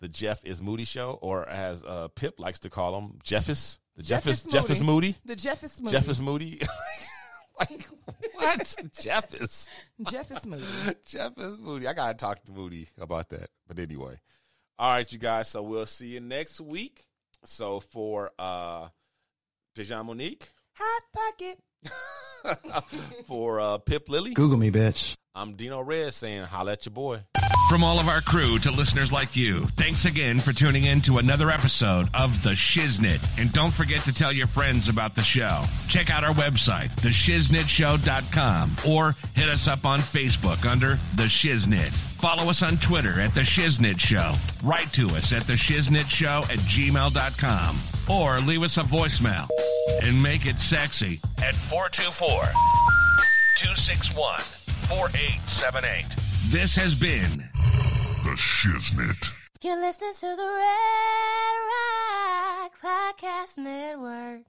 the Jeff is Moody show, or as uh, Pip likes to call him, Jeffis. The Jeff Jeff is is Jeff is Moody. The Jeff is Moody. Jeff is Moody. like what? Jeff is Jeff is Moody. Jeff is Moody. I gotta talk to Moody about that. But anyway, all right, you guys. So we'll see you next week. So for uh, Dejan Monique, Hot pocket. for uh, Pip Lily, Google me, bitch. I'm Dino Red saying, "Holla at your boy." From all of our crew to listeners like you, thanks again for tuning in to another episode of The Shiznit. And don't forget to tell your friends about the show. Check out our website, theshiznitshow.com, or hit us up on Facebook under The Shiznit. Follow us on Twitter at The Shiznit Show. Write to us at theshiznitshow at gmail.com. Or leave us a voicemail and make it sexy at 424 261 4878. This has been The Shiznit. You're listening to the Red Rock Podcast Network.